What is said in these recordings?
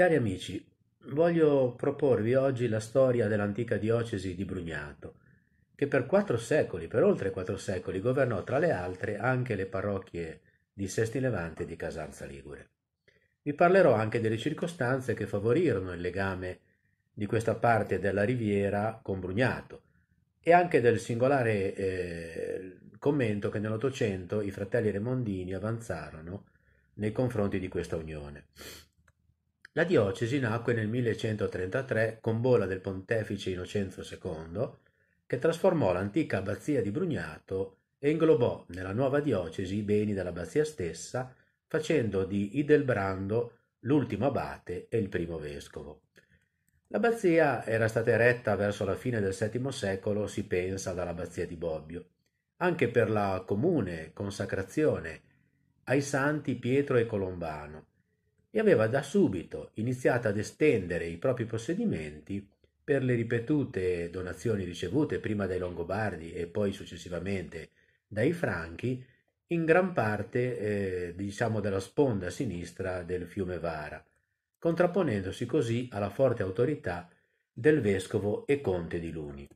Cari amici, voglio proporvi oggi la storia dell'antica diocesi di Brugnato, che per quattro secoli, per oltre quattro secoli, governò tra le altre anche le parrocchie di Sesti Levante e di Casanza Ligure. Vi parlerò anche delle circostanze che favorirono il legame di questa parte della riviera con Brugnato e anche del singolare eh, commento che nell'Ottocento i fratelli remondini avanzarono nei confronti di questa unione. La diocesi nacque nel 1133 con bolla del pontefice Innocenzo II, che trasformò l'antica abbazia di Brugnato e inglobò nella nuova diocesi i beni dell'abbazia stessa, facendo di Idelbrando l'ultimo abate e il primo vescovo. L'abbazia era stata eretta verso la fine del VII secolo, si pensa, dall'abbazia di Bobbio, anche per la comune consacrazione ai santi Pietro e Colombano, e aveva da subito iniziato ad estendere i propri possedimenti per le ripetute donazioni ricevute prima dai Longobardi e poi successivamente dai Franchi, in gran parte eh, diciamo della sponda sinistra del fiume Vara, contrapponendosi così alla forte autorità del vescovo e conte di Luni.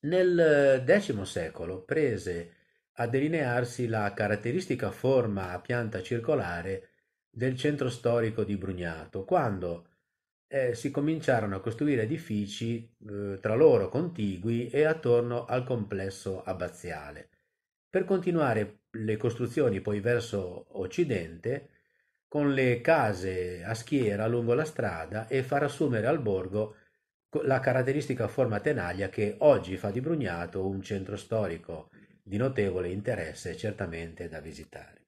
Nel X secolo prese a delinearsi la caratteristica forma a pianta circolare del centro storico di Brugnato, quando eh, si cominciarono a costruire edifici eh, tra loro contigui e attorno al complesso abbaziale. Per continuare le costruzioni poi verso occidente, con le case a schiera lungo la strada e far assumere al borgo la caratteristica forma tenaglia che oggi fa di Brugnato un centro storico di notevole interesse certamente da visitare.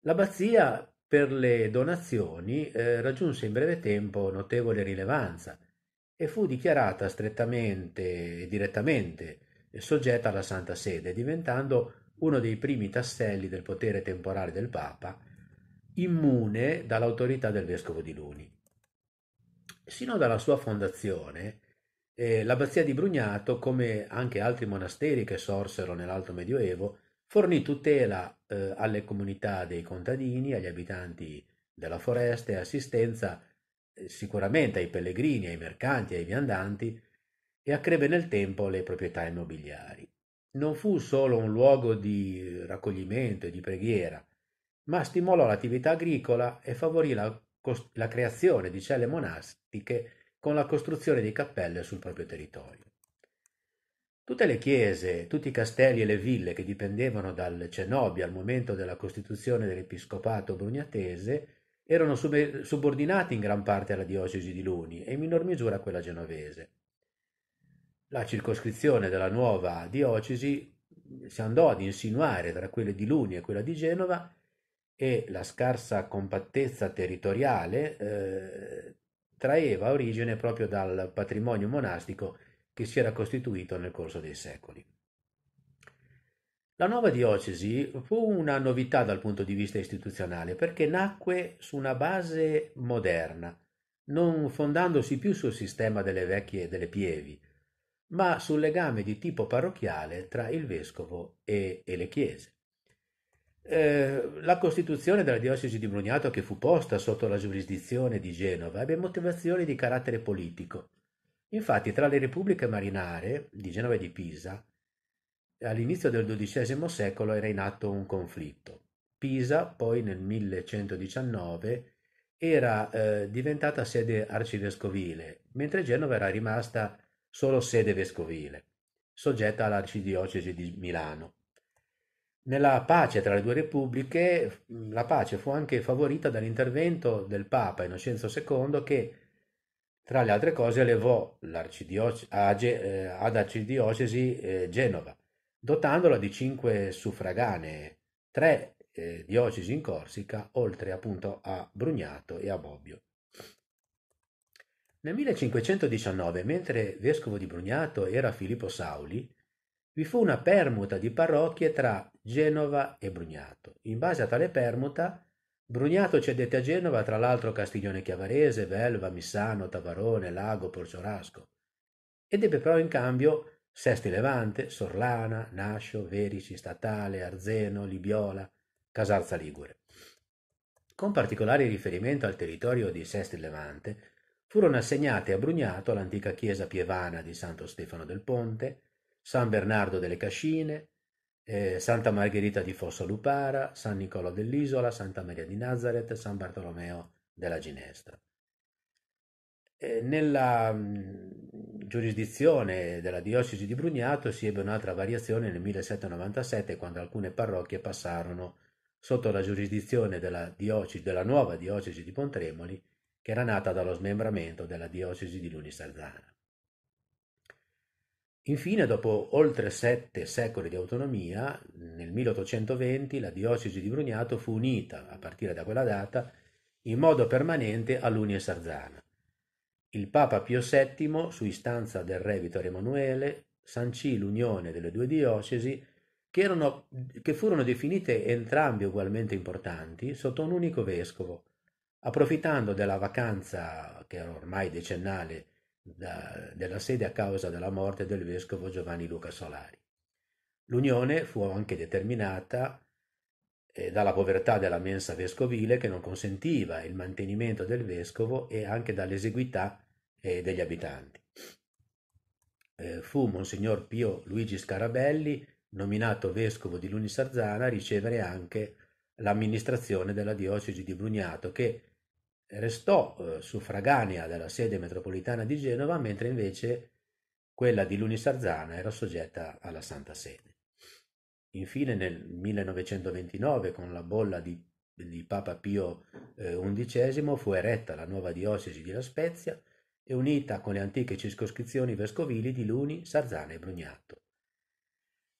L'abbazia per le donazioni eh, raggiunse in breve tempo notevole rilevanza e fu dichiarata strettamente e direttamente soggetta alla Santa Sede, diventando uno dei primi tasselli del potere temporale del Papa, immune dall'autorità del Vescovo di Luni. Sino dalla sua fondazione, eh, l'abbazia di Brugnato, come anche altri monasteri che sorsero nell'Alto Medioevo, Fornì tutela eh, alle comunità dei contadini, agli abitanti della foresta e assistenza eh, sicuramente ai pellegrini, ai mercanti, ai viandanti e accrebbe nel tempo le proprietà immobiliari. Non fu solo un luogo di raccoglimento e di preghiera, ma stimolò l'attività agricola e favorì la, la creazione di celle monastiche con la costruzione di cappelle sul proprio territorio. Tutte le chiese, tutti i castelli e le ville che dipendevano dal Cenobio al momento della costituzione dell'episcopato brugnatese erano subordinati in gran parte alla diocesi di Luni e in minor misura a quella genovese. La circoscrizione della nuova diocesi si andò ad insinuare tra quelle di Luni e quella di Genova e la scarsa compattezza territoriale eh, traeva origine proprio dal patrimonio monastico che si era costituito nel corso dei secoli. La nuova diocesi fu una novità dal punto di vista istituzionale perché nacque su una base moderna, non fondandosi più sul sistema delle vecchie delle pievi, ma sul legame di tipo parrocchiale tra il vescovo e, e le chiese. Eh, la costituzione della diocesi di Brugnato, che fu posta sotto la giurisdizione di Genova, ebbe motivazioni di carattere politico Infatti tra le repubbliche marinare di Genova e di Pisa all'inizio del XII secolo era in atto un conflitto. Pisa poi nel 1119 era eh, diventata sede arcivescovile, mentre Genova era rimasta solo sede vescovile, soggetta all'arcidiocesi di Milano. Nella pace tra le due repubbliche, la pace fu anche favorita dall'intervento del Papa Innocenzo II che tra le altre cose elevò eh, ad arcidiocesi eh, Genova, dotandola di cinque suffraganee, tre eh, diocesi in Corsica, oltre appunto a Brugnato e a Bobbio. Nel 1519, mentre vescovo di Brugnato era Filippo Sauli, vi fu una permuta di parrocchie tra Genova e Brugnato. In base a tale permuta, Brugnato cedette a Genova tra l'altro Castiglione Chiavarese, Velva, Missano, Tavarone, Lago, Porciorasco ed ebbe però in cambio Sesti Levante, Sorlana, Nascio, Verici, Statale, Arzeno, Libiola, Casarza Ligure. con particolare riferimento al territorio di Sesti Levante, furono assegnate a Brugnato l'antica chiesa pievana di Santo Stefano del Ponte, San Bernardo delle Cascine, eh, Santa Margherita di Fossa Lupara, San Nicolò dell'Isola, Santa Maria di Nazareth, San Bartolomeo della Ginestra. Nella giurisdizione della diocesi di Brugnato si ebbe un'altra variazione nel 1797 quando alcune parrocchie passarono sotto la giurisdizione della, diocesi, della nuova diocesi di Pontremoli che era nata dallo smembramento della diocesi di Luni Sarzana. Infine, dopo oltre sette secoli di autonomia, nel 1820 la diocesi di Brugnato fu unita, a partire da quella data, in modo permanente a Luni e Sarzana. Il Papa Pio VII, su istanza del re Vittorio Emanuele, sancì l'unione delle due diocesi che, erano, che furono definite entrambe ugualmente importanti sotto un unico vescovo, approfittando della vacanza che era ormai decennale da, della sede a causa della morte del vescovo Giovanni Luca Solari. L'unione fu anche determinata eh, dalla povertà della mensa vescovile che non consentiva il mantenimento del vescovo e anche dall'esiguità eh, degli abitanti. Eh, fu Monsignor Pio Luigi Scarabelli, nominato vescovo di Luni Sarzana, a ricevere anche l'amministrazione della diocesi di Brugnato che restò eh, suffraganea della sede metropolitana di Genova, mentre invece quella di Luni Sarzana era soggetta alla Santa Sede. Infine nel 1929, con la bolla di, di Papa Pio eh, XI, fu eretta la nuova diocesi di La Spezia e unita con le antiche circoscrizioni vescovili di Luni, Sarzana e Brugnato.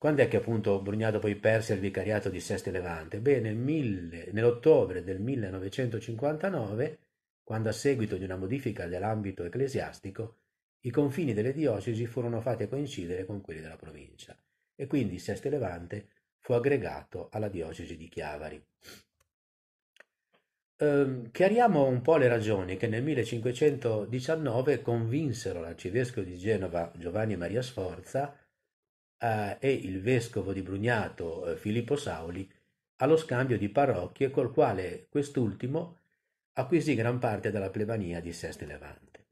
Quando è che appunto Brugnato poi perse il vicariato di Sesti Levante? Beh, nel mille, nell'ottobre del 1959, quando a seguito di una modifica dell'ambito ecclesiastico, i confini delle diocesi furono fatti coincidere con quelli della provincia e quindi Sesti Levante fu aggregato alla diocesi di Chiavari. Eh, chiariamo un po' le ragioni che nel 1519 convinsero l'arcivescovo di Genova Giovanni Maria Sforza eh, e il vescovo di Brugnato eh, Filippo Sauli allo scambio di parrocchie col quale quest'ultimo acquisì gran parte della plebania di Sesti Levante.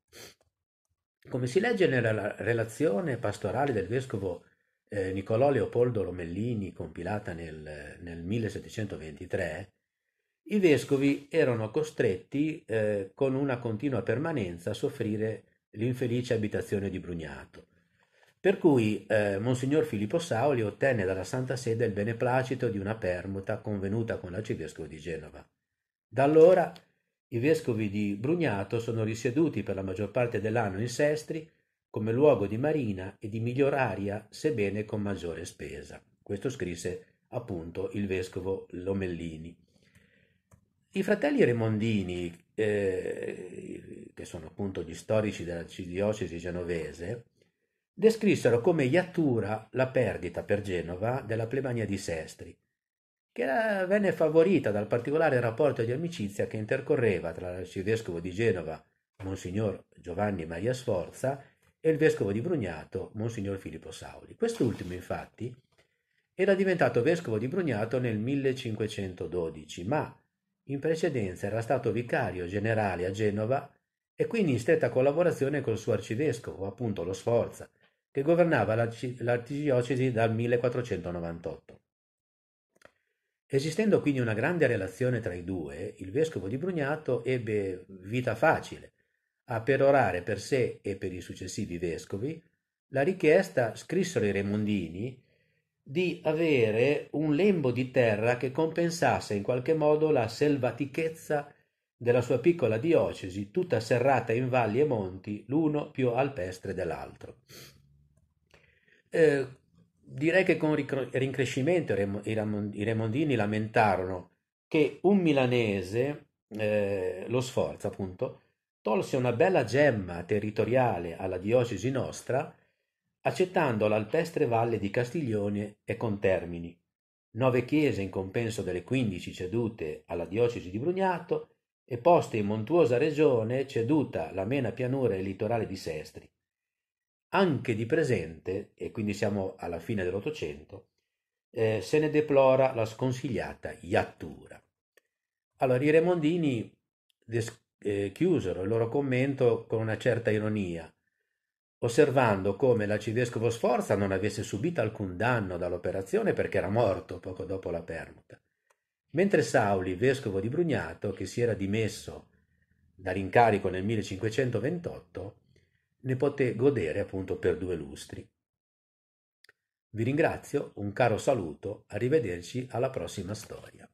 Come si legge nella relazione pastorale del vescovo eh, Nicolò Leopoldo Lomellini, compilata nel, nel 1723, i vescovi erano costretti eh, con una continua permanenza a soffrire l'infelice abitazione di Brugnato, per cui eh, Monsignor Filippo Sauli ottenne dalla Santa Sede il beneplacito di una permuta convenuta con l'arcivescovo di Genova. Da allora i vescovi di Brugnato sono risieduti per la maggior parte dell'anno in Sestri come luogo di marina e di miglior aria, sebbene con maggiore spesa. Questo scrisse appunto il vescovo Lomellini. I fratelli Remondini, eh, che sono appunto gli storici della diocesi genovese, descrissero come iattura la perdita per Genova della plebania di Sestri, che venne favorita dal particolare rapporto di amicizia che intercorreva tra l'arcivescovo di Genova, Monsignor Giovanni Maria Sforza, e il vescovo di Brugnato, Monsignor Filippo Sauli. Quest'ultimo, infatti, era diventato vescovo di Brugnato nel 1512, ma in precedenza era stato vicario generale a Genova e quindi in stretta collaborazione col suo arcivescovo, appunto lo Sforza, che governava l'arcidiocesi dal 1498. Esistendo quindi una grande relazione tra i due, il vescovo di Brugnato ebbe vita facile a perorare per sé e per i successivi vescovi la richiesta, scrissero i Remondini, di avere un lembo di terra che compensasse in qualche modo la selvatichezza della sua piccola diocesi, tutta serrata in valli e monti, l'uno più alpestre dell'altro. Eh, direi che con rincrescimento i Remondini lamentarono che un milanese, eh, lo Sforza appunto, tolse una bella gemma territoriale alla diocesi nostra, accettando l'alpestre valle di Castiglione e Contermini, nove chiese in compenso delle quindici cedute alla diocesi di Brugnato e poste in montuosa regione ceduta la mena pianura e il litorale di Sestri anche di presente, e quindi siamo alla fine dell'Ottocento, eh, se ne deplora la sconsigliata iattura. Allora, i Remondini des- eh, chiusero il loro commento con una certa ironia, osservando come l'arcivescovo Sforza non avesse subito alcun danno dall'operazione perché era morto poco dopo la permuta, mentre Sauli, vescovo di Brugnato, che si era dimesso dall'incarico nel 1528, ne poté godere appunto per due lustri. Vi ringrazio, un caro saluto, arrivederci alla prossima storia.